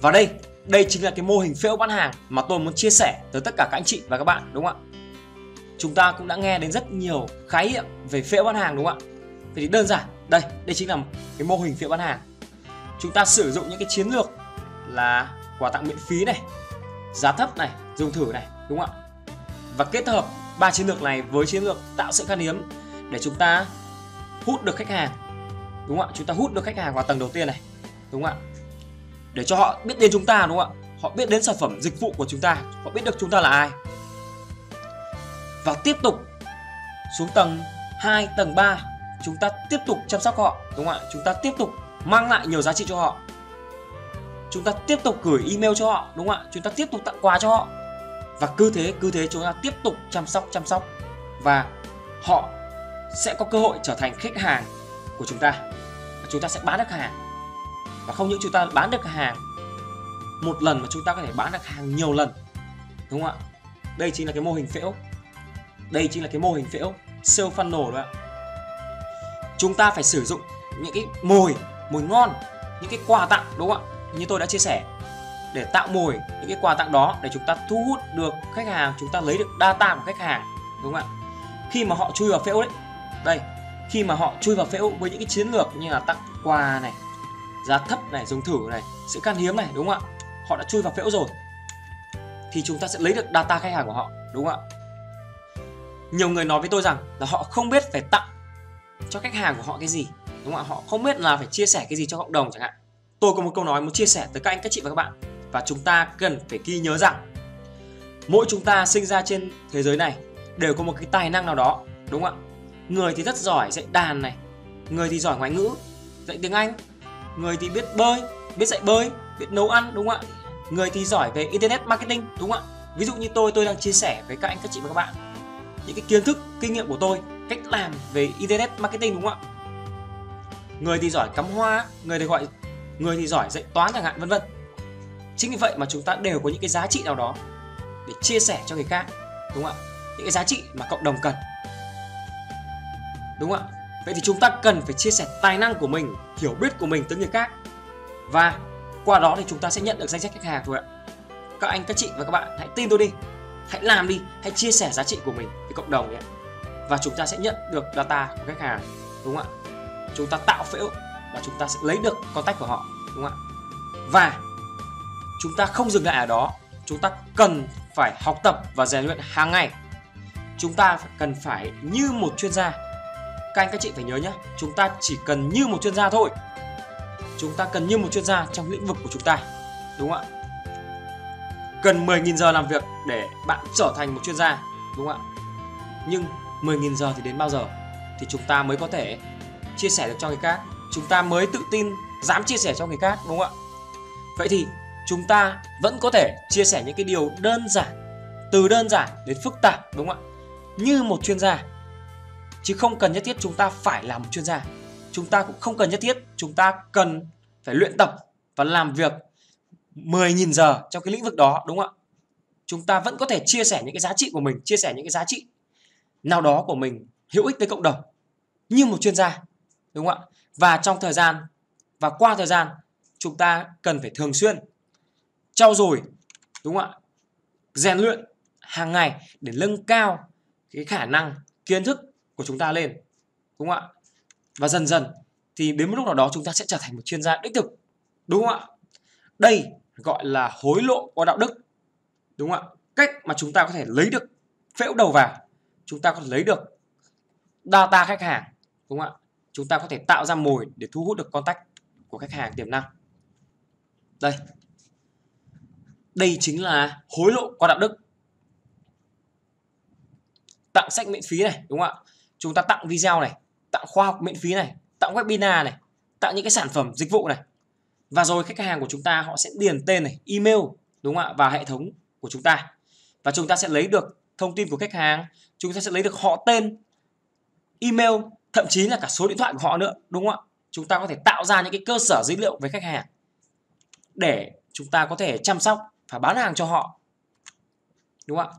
Và đây, đây chính là cái mô hình phễu bán hàng mà tôi muốn chia sẻ tới tất cả các anh chị và các bạn đúng không ạ? Chúng ta cũng đã nghe đến rất nhiều khái niệm về phễu bán hàng đúng không ạ? Vậy thì đơn giản, đây, đây chính là cái mô hình phễu bán hàng. Chúng ta sử dụng những cái chiến lược là quà tặng miễn phí này, giá thấp này, dùng thử này, đúng không ạ? Và kết hợp ba chiến lược này với chiến lược tạo sự khan hiếm để chúng ta hút được khách hàng đúng không ạ chúng ta hút được khách hàng vào tầng đầu tiên này đúng không ạ để cho họ biết đến chúng ta đúng không ạ? Họ biết đến sản phẩm dịch vụ của chúng ta họ biết được chúng ta là ai. Và tiếp tục xuống tầng 2, tầng 3 chúng ta tiếp tục chăm sóc họ đúng không ạ? Chúng ta tiếp tục mang lại nhiều giá trị cho họ. Chúng ta tiếp tục gửi email cho họ đúng không ạ? Chúng ta tiếp tục tặng quà cho họ. Và cứ thế cứ thế chúng ta tiếp tục chăm sóc chăm sóc. Và họ sẽ có cơ hội trở thành khách hàng của chúng ta. Và chúng ta sẽ bán được hàng và không những chúng ta bán được hàng một lần mà chúng ta có thể bán được hàng nhiều lần. Đúng không ạ? Đây chính là cái mô hình phễu đây chính là cái mô hình phễu sale funnel đó ạ. Chúng ta phải sử dụng những cái mồi mồi ngon, những cái quà tặng, đúng không ạ? Như tôi đã chia sẻ, để tạo mồi, những cái quà tặng đó để chúng ta thu hút được khách hàng, chúng ta lấy được data của khách hàng, đúng không ạ? Khi mà họ chui vào phễu đấy, đây, khi mà họ chui vào phễu với những cái chiến lược như là tặng quà này giá thấp này, dùng thử này, sự khan hiếm này, đúng không ạ? Họ đã chui vào phễu rồi. Thì chúng ta sẽ lấy được data khách hàng của họ, đúng không ạ? Nhiều người nói với tôi rằng là họ không biết phải tặng cho khách hàng của họ cái gì, đúng không ạ? Họ không biết là phải chia sẻ cái gì cho cộng đồng chẳng hạn. Tôi có một câu nói muốn chia sẻ tới các anh, các chị và các bạn. Và chúng ta cần phải ghi nhớ rằng, mỗi chúng ta sinh ra trên thế giới này đều có một cái tài năng nào đó, đúng không ạ? Người thì rất giỏi dạy đàn này, người thì giỏi ngoại ngữ, dạy tiếng anh người thì biết bơi, biết dạy bơi, biết nấu ăn, đúng không ạ? Người thì giỏi về internet marketing, đúng không ạ? Ví dụ như tôi tôi đang chia sẻ với các anh, các chị và các bạn. Những cái kiến thức, kinh nghiệm của tôi, cách làm về internet marketing, đúng không ạ? Người thì giỏi cắm hoa, người thì gọi, người thì giỏi dạy toán chẳng hạn, vân vân. Chính vì vậy mà chúng ta đều có những cái giá trị nào đó để chia sẻ cho người khác, đúng không ạ? Những cái giá trị mà cộng đồng cần, đúng không ạ? Vậy thì chúng ta cần phải chia sẻ tài năng của mình, hiểu biết của mình tới người khác. Và qua đó thì chúng ta sẽ nhận được danh sách khách hàng thôi ạ. Các anh, các chị và các bạn, hãy tin tôi đi. Hãy làm đi, hãy chia sẻ giá trị của mình với cộng đồng nhé. Và chúng ta sẽ nhận được data của khách hàng, đúng không ạ? Chúng ta tạo phễu và chúng ta sẽ lấy được contact của họ, đúng không ạ? Và chúng ta không dừng lại ở đó. Chúng ta cần phải học tập và rèn luyện hàng ngày. Chúng ta cần phải như một chuyên gia các anh, các chị phải nhớ nhé chúng ta chỉ cần như một chuyên gia thôi. Chúng ta cần như một chuyên gia trong lĩnh vực của chúng ta, đúng không ạ? Cần 10.000 giờ làm việc để bạn trở thành một chuyên gia, đúng không ạ? Nhưng 10.000 giờ thì đến bao giờ? Thì chúng ta mới có thể chia sẻ được cho người khác. Chúng ta mới tự tin, dám chia sẻ cho người khác, đúng không ạ? Vậy thì chúng ta vẫn có thể chia sẻ những cái điều đơn giản, từ đơn giản đến phức tạp, đúng không ạ? Như một chuyên gia chứ không cần nhất thiết chúng ta phải là một chuyên gia. Chúng ta cũng không cần nhất thiết chúng ta cần phải luyện tập và làm việc 10.000 giờ trong cái lĩnh vực đó, đúng không ạ? Chúng ta vẫn có thể chia sẻ những cái giá trị của mình, chia sẻ những cái giá trị nào đó của mình hữu ích tới cộng đồng như một chuyên gia, đúng không ạ? Và trong thời gian, và qua thời gian, chúng ta cần phải thường xuyên trau dồi, đúng không ạ? Rèn luyện hàng ngày để nâng cao cái khả năng, kiến thức của chúng ta lên, đúng không ạ? Và dần dần thì đến một lúc nào đó chúng ta sẽ trở thành một chuyên gia đích thực, đúng không ạ? Đây gọi là hối lộ qua đạo đức, đúng không ạ? Cách mà chúng ta có thể lấy được phễu đầu vào, chúng ta có thể lấy được data khách hàng, đúng không ạ? Chúng ta có thể tạo ra mồi để thu hút được contact của khách hàng tiềm năng. Đây. Đây chính là hối lộ qua đạo đức. Tặng sách miễn phí này, đúng không ạ? Chúng ta tặng video này, tặng khoa học miễn phí này, tặng webinar này, tặng những cái sản phẩm, dịch vụ này. Và rồi khách hàng của chúng ta họ sẽ điền tên này, email, đúng không ạ? Vào hệ thống của chúng ta. Và chúng ta sẽ lấy được thông tin của khách hàng, chúng ta sẽ lấy được họ tên, email, thậm chí là cả số điện thoại của họ nữa, đúng không ạ? Chúng ta có thể tạo ra những cái cơ sở dữ liệu về khách hàng để chúng ta có thể chăm sóc và bán hàng cho họ, đúng không ạ?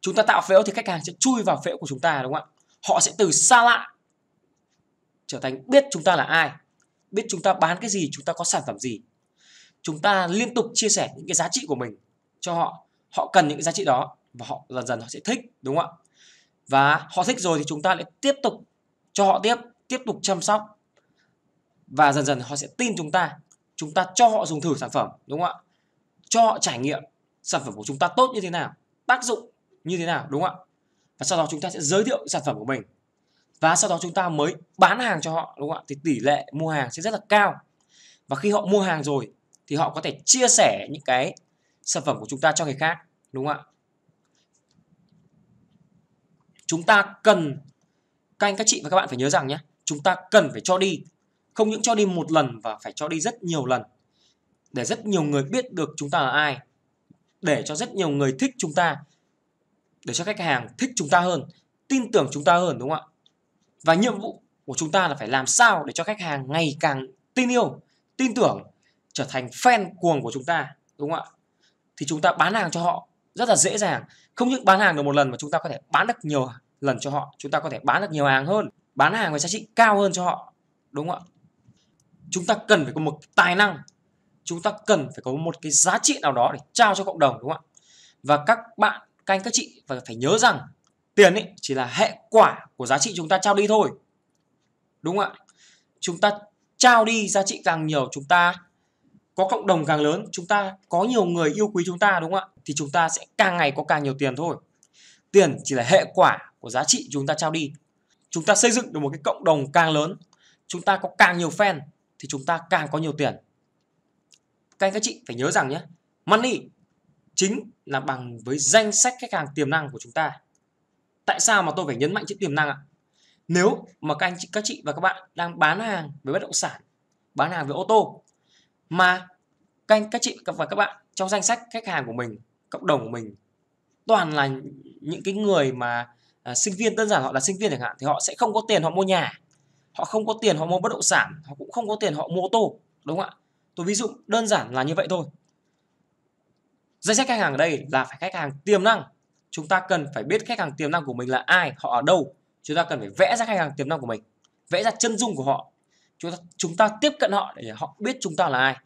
Chúng ta tạo phễu thì khách hàng sẽ chui vào phễu của chúng ta, đúng không ạ? Họ sẽ từ xa lạ trở thành biết chúng ta là ai, biết chúng ta bán cái gì, chúng ta có sản phẩm gì. Chúng ta liên tục chia sẻ những cái giá trị của mình cho họ. Họ cần những cái giá trị đó và họ dần dần họ sẽ thích, đúng không ạ? Và họ thích rồi thì chúng ta lại tiếp tục cho họ tiếp tiếp tục chăm sóc. Và dần dần họ sẽ tin chúng ta. Chúng ta cho họ dùng thử sản phẩm, đúng không ạ? Cho họ trải nghiệm sản phẩm của chúng ta tốt như thế nào, tác dụng như thế nào, đúng không ạ? Và sau đó chúng ta sẽ giới thiệu sản phẩm của mình. Và sau đó chúng ta mới bán hàng cho họ, đúng không ạ? Thì tỷ lệ mua hàng sẽ rất là cao. Và khi họ mua hàng rồi, thì họ có thể chia sẻ những cái sản phẩm của chúng ta cho người khác, đúng không ạ? Chúng ta cần, các anh, các chị và các bạn phải nhớ rằng nhé, chúng ta cần phải cho đi. Không những cho đi một lần và phải cho đi rất nhiều lần. Để rất nhiều người biết được chúng ta là ai. Để cho rất nhiều người thích chúng ta để cho khách hàng thích chúng ta hơn, tin tưởng chúng ta hơn, đúng không ạ? Và nhiệm vụ của chúng ta là phải làm sao để cho khách hàng ngày càng tin yêu, tin tưởng, trở thành fan cuồng của chúng ta, đúng không ạ? Thì chúng ta bán hàng cho họ rất là dễ dàng. Không những bán hàng được một lần mà chúng ta có thể bán được nhiều lần cho họ. Chúng ta có thể bán được nhiều hàng hơn, bán hàng với giá trị cao hơn cho họ, đúng không ạ? Chúng ta cần phải có một tài năng. Chúng ta cần phải có một cái giá trị nào đó để trao cho cộng đồng, đúng không ạ? Và các bạn các anh, các chị phải nhớ rằng tiền ấy chỉ là hệ quả của giá trị chúng ta trao đi thôi. Đúng không ạ? Chúng ta trao đi giá trị càng nhiều, chúng ta có cộng đồng càng lớn, chúng ta có nhiều người yêu quý chúng ta, đúng không ạ? Thì chúng ta sẽ càng ngày có càng nhiều tiền thôi. Tiền chỉ là hệ quả của giá trị chúng ta trao đi. Chúng ta xây dựng được một cái cộng đồng càng lớn, chúng ta có càng nhiều fan, thì chúng ta càng có nhiều tiền. Các anh, các chị phải nhớ rằng nhé, money chính là bằng với danh sách khách hàng tiềm năng của chúng ta. Tại sao mà tôi phải nhấn mạnh chữ tiềm năng ạ? Nếu mà các anh chị các chị và các bạn đang bán hàng với bất động sản bán hàng với ô tô mà các anh các chị và các bạn trong danh sách khách hàng của mình cộng đồng của mình toàn là những cái người mà à, sinh viên đơn giản họ là sinh viên chẳng hạn thì họ sẽ không có tiền họ mua nhà họ không có tiền họ mua bất động sản họ cũng không có tiền họ mua ô tô đúng không ạ? Tôi ví dụ đơn giản là như vậy thôi danh sách khách hàng ở đây là phải khách hàng tiềm năng. Chúng ta cần phải biết khách hàng tiềm năng của mình là ai, họ ở đâu. Chúng ta cần phải vẽ ra khách hàng tiềm năng của mình, vẽ ra chân dung của họ. Chúng ta chúng ta tiếp cận họ để họ biết chúng ta là ai.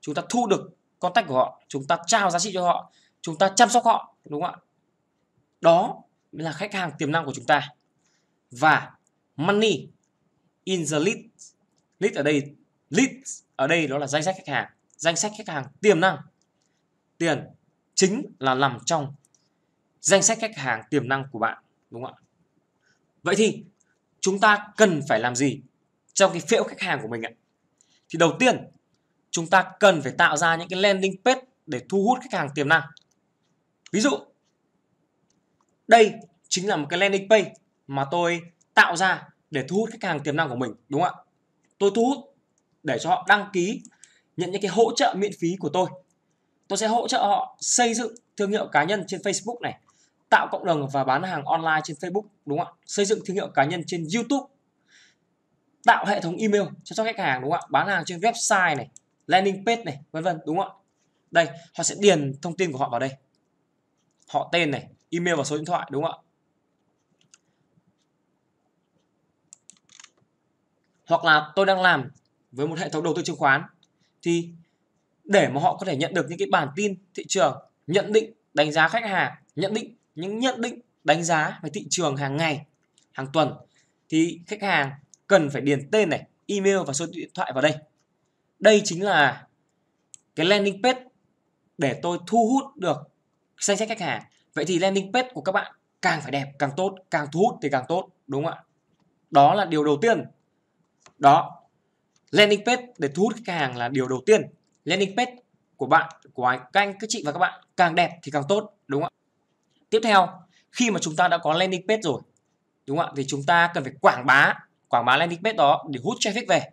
Chúng ta thu được contact của họ, chúng ta trao giá trị cho họ, chúng ta chăm sóc họ, đúng không ạ? Đó mới là khách hàng tiềm năng của chúng ta. Và money in the list list ở đây list ở đây đó là danh sách khách hàng. Danh sách khách hàng tiềm năng tiền chính là nằm trong danh sách khách hàng tiềm năng của bạn, đúng không ạ? Vậy thì chúng ta cần phải làm gì trong cái phễu khách hàng của mình ạ? Thì đầu tiên, chúng ta cần phải tạo ra những cái landing page để thu hút khách hàng tiềm năng. Ví dụ, đây chính là một cái landing page mà tôi tạo ra để thu hút khách hàng tiềm năng của mình, đúng không ạ? Tôi thu hút để cho họ đăng ký nhận những cái hỗ trợ miễn phí của tôi tôi sẽ hỗ trợ họ xây dựng thương hiệu cá nhân trên Facebook này, tạo cộng đồng và bán hàng online trên Facebook, đúng không ạ? Xây dựng thương hiệu cá nhân trên YouTube, tạo hệ thống email cho cho khách hàng, đúng không ạ? Bán hàng trên website này, landing page này, vân vân, đúng không ạ? Đây, họ sẽ điền thông tin của họ vào đây. Họ tên này, email và số điện thoại, đúng không ạ? Hoặc là tôi đang làm với một hệ thống đầu tư chứng khoán, thì để mà họ có thể nhận được những cái bản tin thị trường, nhận định, đánh giá khách hàng, nhận định những nhận định, đánh giá về thị trường hàng ngày, hàng tuần, thì khách hàng cần phải điền tên này, email và số điện thoại vào đây. Đây chính là cái landing page để tôi thu hút được danh sách khách hàng. Vậy thì landing page của các bạn càng phải đẹp, càng tốt, càng thu hút thì càng tốt, đúng không ạ? Đó là điều đầu tiên. Đó, landing page để thu hút khách hàng là điều đầu tiên landing page của bạn của các anh các chị và các bạn càng đẹp thì càng tốt đúng không ạ? Tiếp theo khi mà chúng ta đã có landing page rồi đúng không ạ? Thì chúng ta cần phải quảng bá quảng bá landing page đó để hút traffic về.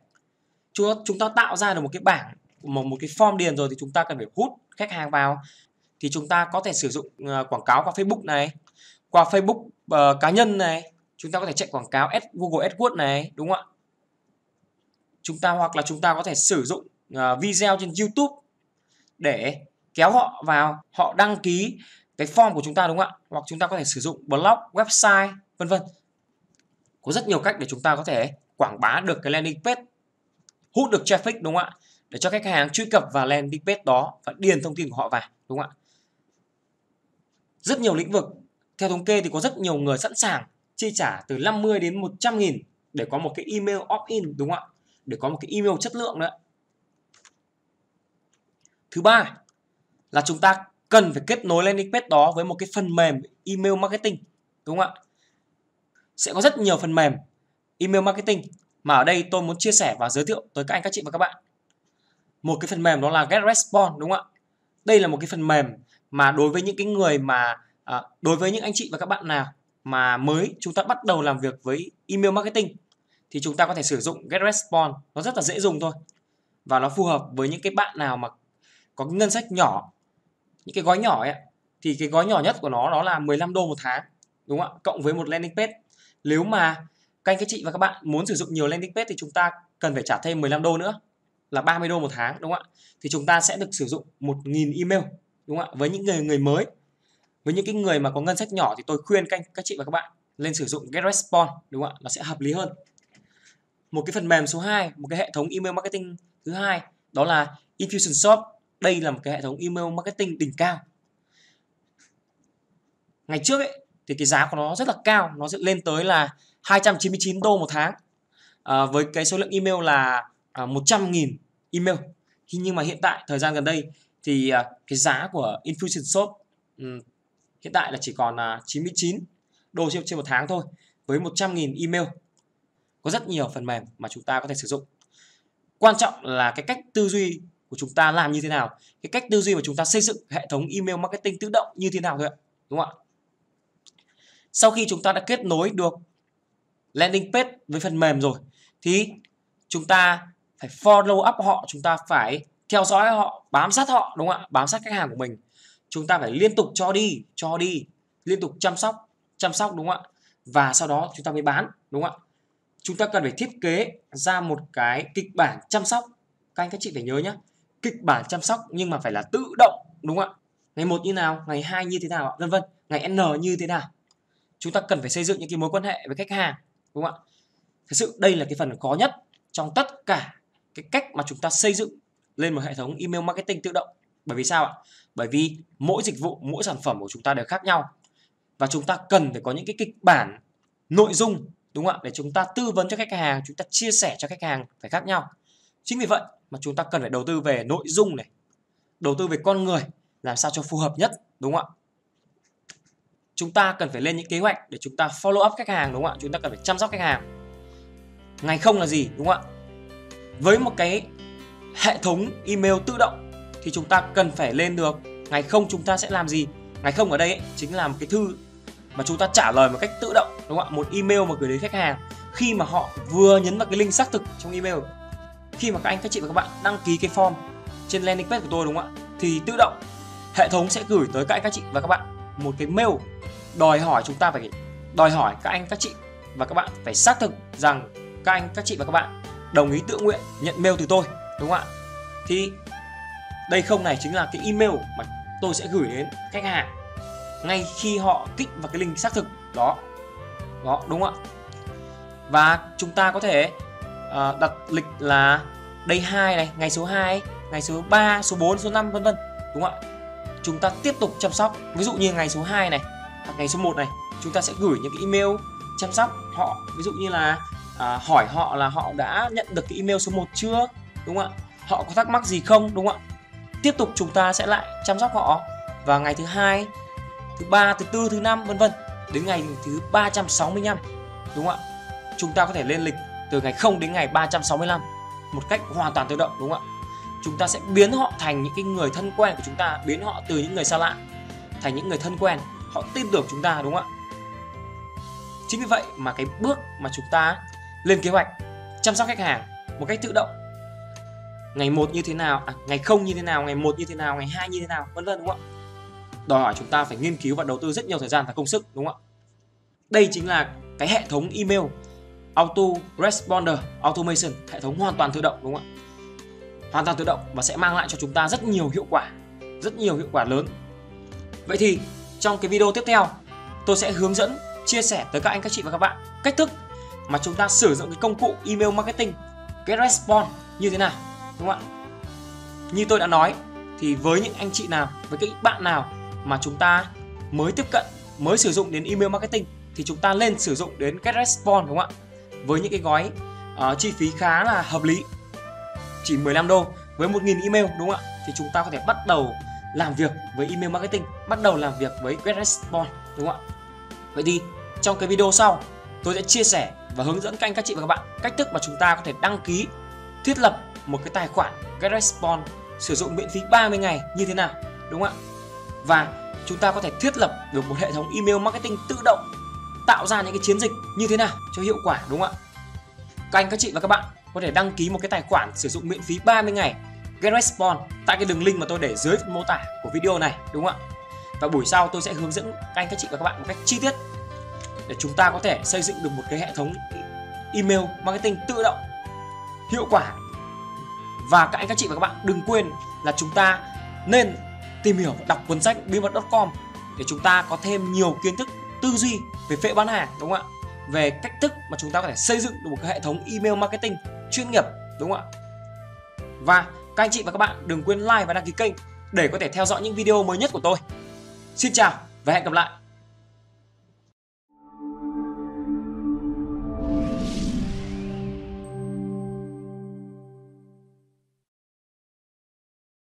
Chúng chúng ta tạo ra được một cái bảng một một cái form điền rồi thì chúng ta cần phải hút khách hàng vào. Thì chúng ta có thể sử dụng uh, quảng cáo qua Facebook này qua Facebook uh, cá nhân này chúng ta có thể chạy quảng cáo Google AdWords này đúng không ạ? Chúng ta hoặc là chúng ta có thể sử dụng uh, video trên YouTube để kéo họ vào họ đăng ký cái form của chúng ta đúng không ạ? Hoặc chúng ta có thể sử dụng blog website vân vân. Có rất nhiều cách để chúng ta có thể quảng bá được cái landing page hút được traffic đúng không ạ? Để cho khách hàng truy cập vào landing page đó và điền thông tin của họ vào đúng không ạ? Rất nhiều lĩnh vực. Theo thống kê thì có rất nhiều người sẵn sàng chi trả từ 50 đến 100 nghìn để có một cái email opt-in đúng không ạ? Để có một cái email chất lượng nữa thứ ba là chúng ta cần phải kết nối landing page đó với một cái phần mềm email marketing đúng không ạ? Sẽ có rất nhiều phần mềm email marketing mà ở đây tôi muốn chia sẻ và giới thiệu tới các anh các chị và các bạn. Một cái phần mềm đó là GetResponse đúng không ạ? Đây là một cái phần mềm mà đối với những cái người mà à, đối với những anh chị và các bạn nào mà mới chúng ta bắt đầu làm việc với email marketing thì chúng ta có thể sử dụng GetResponse nó rất là dễ dùng thôi và nó phù hợp với những cái bạn nào mà có cái ngân sách nhỏ những cái gói nhỏ ấy thì cái gói nhỏ nhất của nó đó là 15 đô một tháng đúng không ạ? Cộng với một landing page. Nếu mà các anh các chị và các bạn muốn sử dụng nhiều landing page thì chúng ta cần phải trả thêm 15 đô nữa là 30 đô một tháng đúng không ạ? Thì chúng ta sẽ được sử dụng 1.000 email đúng không ạ? Với những người người mới với những cái người mà có ngân sách nhỏ thì tôi khuyên các, các chị và các bạn lên sử dụng GetResponse đúng không ạ? Nó sẽ hợp lý hơn. Một cái phần mềm số 2 một cái hệ thống email marketing thứ hai đó là Infusionsoft đây là một cái hệ thống email marketing đỉnh cao. Ngày trước ấy thì cái giá của nó rất là cao nó sẽ lên tới là 299 đô một tháng. À, với cái số lượng email là à, 100.000 email. Nhưng mà hiện tại thời gian gần đây thì à, cái giá của Infusionsoft um, hiện tại là chỉ còn là 99 đô trên, trên một tháng thôi với 100.000 email. Có rất nhiều phần mềm mà chúng ta có thể sử dụng. Quan trọng là cái cách tư duy của chúng ta làm như thế nào. Cái cách tư duy mà chúng ta xây dựng hệ thống email marketing tự động như thế nào thôi ạ, đúng không ạ? Sau khi chúng ta đã kết nối được landing page với phần mềm rồi, thì chúng ta phải follow up họ, chúng ta phải theo dõi họ, bám sát họ, đúng không ạ? Bám sát khách hàng của mình. Chúng ta phải liên tục cho đi cho đi, liên tục chăm sóc chăm sóc, đúng không ạ? Và sau đó chúng ta mới bán, đúng không ạ? Chúng ta cần phải thiết kế ra một cái kịch bản chăm sóc. Các anh các chị phải nhớ nhé kịch bản chăm sóc nhưng mà phải là tự động, đúng không ạ? Ngày một như nào, ngày hai như thế nào vân vân. Ngày n như thế nào? Chúng ta cần phải xây dựng những cái mối quan hệ với khách hàng, đúng không ạ? Thực sự đây là cái phần khó nhất trong tất cả cái cách mà chúng ta xây dựng lên một hệ thống email marketing tự động. Bởi vì sao ạ? Bởi vì mỗi dịch vụ, mỗi sản phẩm của chúng ta đều khác nhau. Và chúng ta cần phải có những cái kịch bản, nội dung, đúng không ạ? Để chúng ta tư vấn cho khách hàng, chúng ta chia sẻ cho khách hàng phải khác nhau. Chính vì vậy mà chúng ta cần phải đầu tư về nội dung này. Đầu tư về con người làm sao cho phù hợp nhất đúng không ạ? Chúng ta cần phải lên những kế hoạch để chúng ta follow up khách hàng đúng không ạ? Chúng ta cần phải chăm sóc khách hàng. Ngày không là gì đúng không ạ? Với một cái hệ thống email tự động thì chúng ta cần phải lên được ngày không chúng ta sẽ làm gì. Ngày không ở đây ấy, chính là một cái thư mà chúng ta trả lời một cách tự động đúng không ạ? Một email mà gửi đến khách hàng khi mà họ vừa nhấn vào cái link xác thực trong email khi mà các anh, các chị và các bạn đăng ký cái form trên landing page của tôi, đúng không ạ? Thì tự động hệ thống sẽ gửi tới các anh, các chị và các bạn một cái mail đòi hỏi chúng ta phải đòi hỏi các anh, các chị và các bạn phải xác thực rằng các anh, các chị và các bạn đồng ý tự nguyện nhận mail từ tôi, đúng không ạ? Thì đây không này chính là cái email mà tôi sẽ gửi đến khách hàng ngay khi họ kích vào cái link xác thực đó. Đó, đúng không ạ? Và chúng ta có thể uh, đặt lịch là day 2 này ngày số 2 ngày số 3 số 4 số 5 vân vân đúng không ạ? Chúng ta tiếp tục chăm sóc ví dụ như ngày số 2 này hoặc ngày số 1 này chúng ta sẽ gửi những cái email chăm sóc họ. Ví dụ như là à, hỏi họ là họ đã nhận được cái email số 1 chưa đúng không ạ? Họ có thắc mắc gì không đúng không ạ? Tiếp tục chúng ta sẽ lại chăm sóc họ. Vào ngày thứ hai thứ ba thứ tư thứ năm vân vân đến ngày thứ 365 đúng không ạ? Chúng ta có thể lên lịch từ ngày 0 đến ngày 365 một cách hoàn toàn tự động đúng không ạ? Chúng ta sẽ biến họ thành những cái người thân quen của chúng ta biến họ từ những người xa lạ thành những người thân quen. Họ tin tưởng chúng ta đúng không ạ? Chính vì vậy mà cái bước mà chúng ta lên kế hoạch chăm sóc khách hàng một cách tự động ngày một như thế nào à, ngày không như thế nào ngày một như thế nào ngày hai như thế nào vân vân đúng không ạ? Đòi hỏi chúng ta phải nghiên cứu và đầu tư rất nhiều thời gian và công sức đúng không ạ? Đây chính là cái hệ thống email auto responder, automation, hệ thống hoàn toàn tự động, đúng không ạ? Hoàn toàn tự động và sẽ mang lại cho chúng ta rất nhiều hiệu quả, rất nhiều hiệu quả lớn. Vậy thì trong cái video tiếp theo, tôi sẽ hướng dẫn, chia sẻ tới các anh, các chị và các bạn cách thức mà chúng ta sử dụng cái công cụ email marketing cái response như thế nào, đúng không ạ? Như tôi đã nói, thì với những anh chị nào, với các bạn nào mà chúng ta mới tiếp cận, mới sử dụng đến email marketing thì chúng ta nên sử dụng đến GetResponse đúng không ạ? Với những cái gói uh, chi phí khá là hợp lý. Chỉ 15 đô với 1.000 email đúng không ạ? Thì chúng ta có thể bắt đầu làm việc với email marketing bắt đầu làm việc với GetResponse đúng không ạ? Vậy thì trong cái video sau tôi sẽ chia sẻ và hướng dẫn các anh các chị và các bạn cách thức mà chúng ta có thể đăng ký thiết lập một cái tài khoản get response sử dụng miễn phí 30 ngày như thế nào đúng không ạ? Và chúng ta có thể thiết lập được một hệ thống email marketing tự động tạo ra những cái chiến dịch như thế nào cho hiệu quả, đúng không ạ? Các anh, các chị và các bạn có thể đăng ký một cái tài khoản sử dụng miễn phí 30 ngày GetResponse tại cái đường link mà tôi để dưới mô tả của video này, đúng không ạ? Và buổi sau tôi sẽ hướng dẫn các anh, các chị và các bạn một cách chi tiết để chúng ta có thể xây dựng được một cái hệ thống email marketing tự động, hiệu quả. Và các anh, các chị và các bạn đừng quên là chúng ta nên tìm hiểu và đọc cuốn sách bí mật.com để chúng ta có thêm nhiều kiến thức tư duy về phệ bán hàng, đúng không ạ? Về cách thức mà chúng ta có thể xây dựng được một cái hệ thống email marketing chuyên nghiệp, đúng không ạ? Và các anh chị và các bạn đừng quên like và đăng ký kênh để có thể theo dõi những video mới nhất của tôi. Xin chào và hẹn gặp lại!